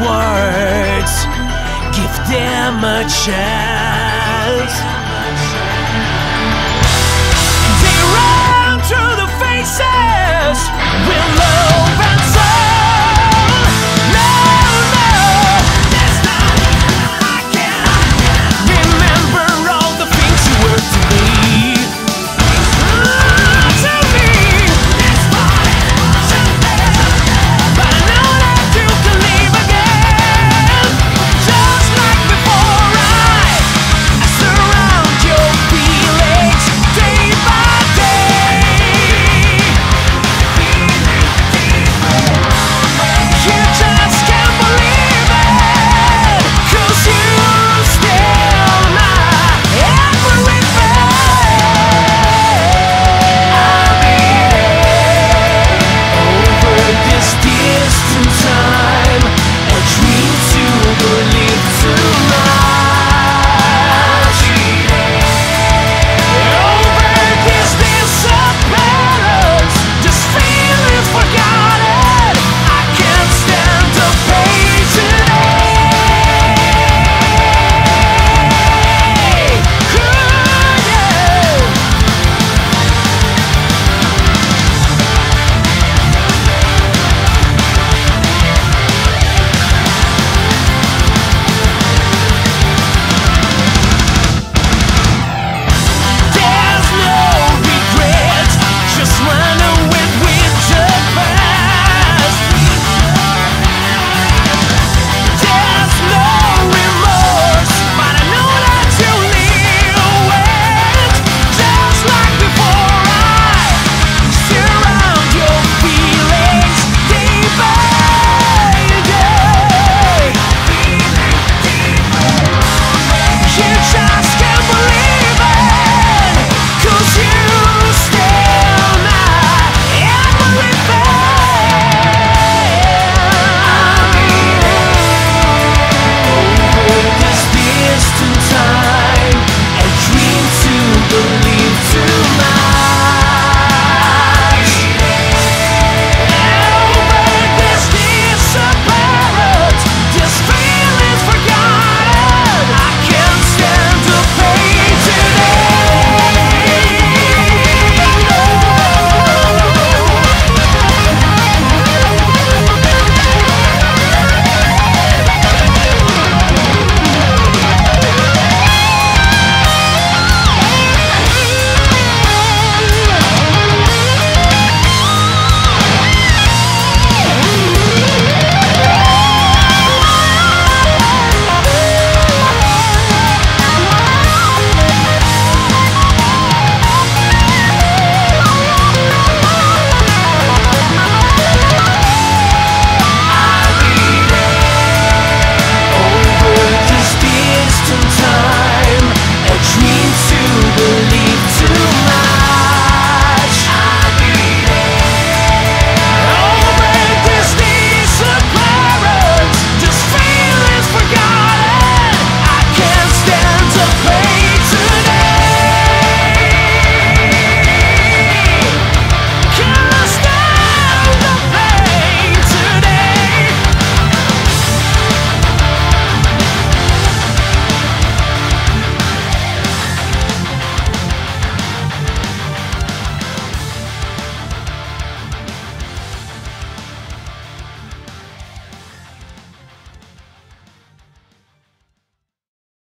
words. Give them a chance.